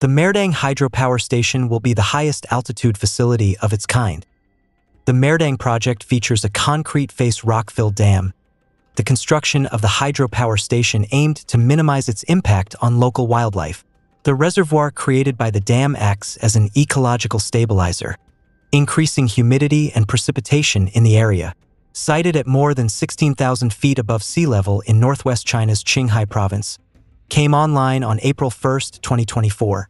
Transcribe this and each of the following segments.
The Maerdang Hydropower Station will be the highest altitude facility of its kind. The Maerdang project features a concrete face rock-filled dam. The construction of the hydropower station aimed to minimize its impact on local wildlife. The reservoir created by the dam acts as an ecological stabilizer, increasing humidity and precipitation in the area. Sited at more than 16,000 feet above sea level in northwest China's Qinghai province, came online on April 1, 2024,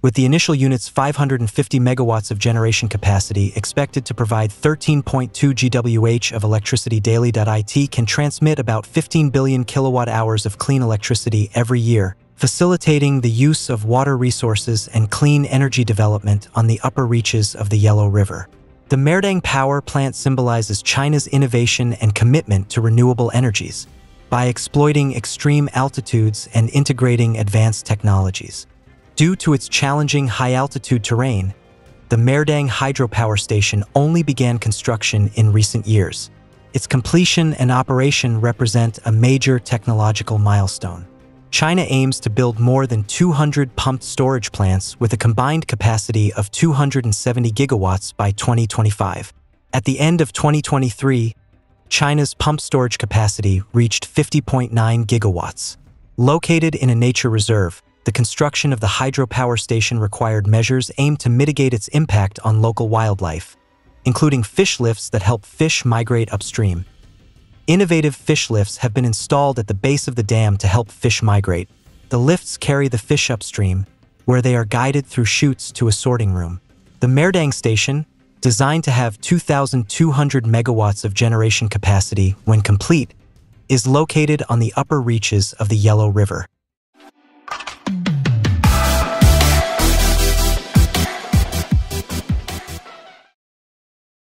with the initial unit's 550 megawatts of generation capacity expected to provide 13.2 GWh of electricity daily. It can transmit about 15 billion kilowatt hours of clean electricity every year, facilitating the use of water resources and clean energy development on the upper reaches of the Yellow River. The Maerdang power plant symbolizes China's innovation and commitment to renewable energies by exploiting extreme altitudes and integrating advanced technologies. Due to its challenging high-altitude terrain, the Maerdang hydropower station only began construction in recent years. Its completion and operation represent a major technological milestone. China aims to build more than 200 pumped storage plants with a combined capacity of 270 gigawatts by 2025. At the end of 2023, China's pump storage capacity reached 50.9 gigawatts. Located in a nature reserve, the construction of the hydropower station required measures aimed to mitigate its impact on local wildlife, including fish lifts that help fish migrate upstream. Innovative fish lifts have been installed at the base of the dam to help fish migrate. The lifts carry the fish upstream, where they are guided through chutes to a sorting room. The Maerdang station, designed to have 2,200 megawatts of generation capacity when complete, is located on the upper reaches of the Yellow River.